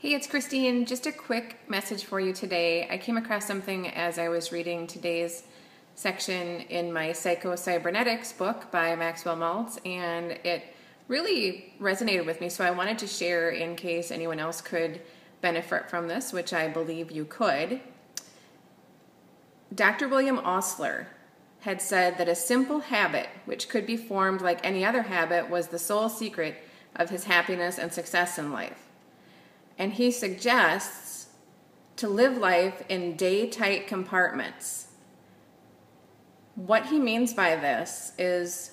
Hey, it's Kristine. Just a quick message for you today. I came across something as I was reading today's section in my Psycho-Cybernetics book by Maxwell Maltz, and it really resonated with me, so I wanted to share in case anyone else could benefit from this, which I believe you could. Dr. William Osler had said that a simple habit, which could be formed like any other habit, was the sole secret of his happiness and success in life. And he suggests to live life in day tight compartments. What he means by this is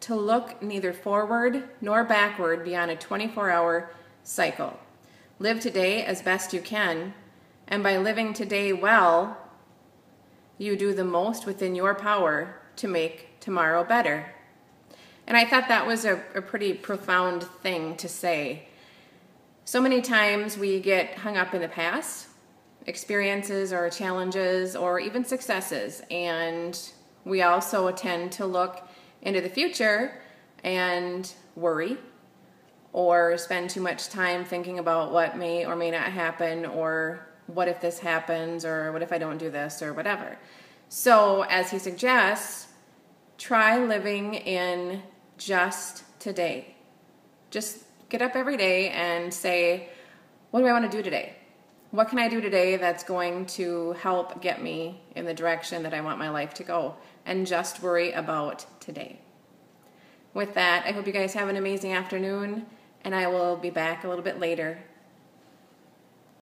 to look neither forward nor backward beyond a 24 hour cycle. Live today as best you can, and by living today well, you do the most within your power to make tomorrow better. And I thought that was a, a pretty profound thing to say so many times we get hung up in the past, experiences or challenges or even successes, and we also tend to look into the future and worry or spend too much time thinking about what may or may not happen or what if this happens or what if I don't do this or whatever. So, as he suggests, try living in just today. Just get up every day and say, what do I want to do today? What can I do today that's going to help get me in the direction that I want my life to go? And just worry about today. With that, I hope you guys have an amazing afternoon, and I will be back a little bit later